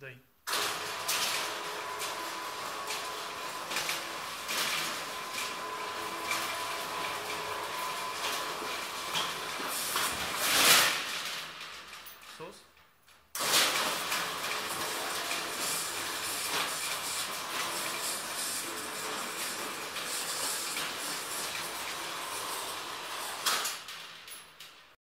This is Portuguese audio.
Daí. Souza?